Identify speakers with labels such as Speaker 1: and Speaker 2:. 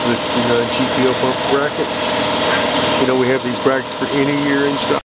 Speaker 1: 69 GPO pump brackets. You know, we have these brackets for any year in stock.